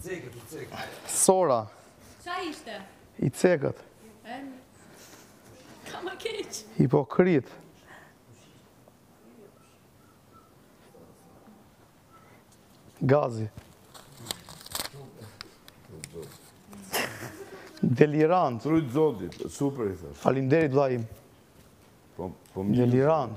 Cekët, i cekët. Sora. Ça ishte? I cekët. Ka më keq. Hipokrit. Gazi. Delirant. Ruajna zot, super i thashë. Faleminderit, vëllai im. Po, po Delirant.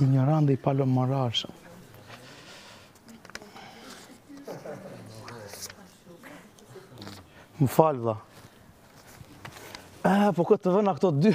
Një randë i palëm më rarëshëm. Më falë, dha. E, po këtë të vëna këto dy.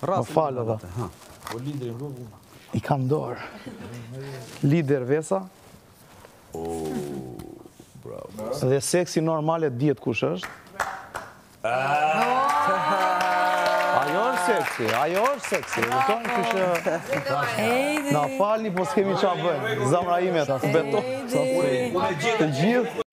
Më fal, o dhe. O lider, më rrugë. E kam në dorë. Lider Vesa. O, bravo. Dhe seksi normale dihet kush është. Ajo është seksi, ajo është seksi. Në tonë kështë... Na falni, po s'kemi ça bëjmë. Zemra ime, të betohem. Të gjithë.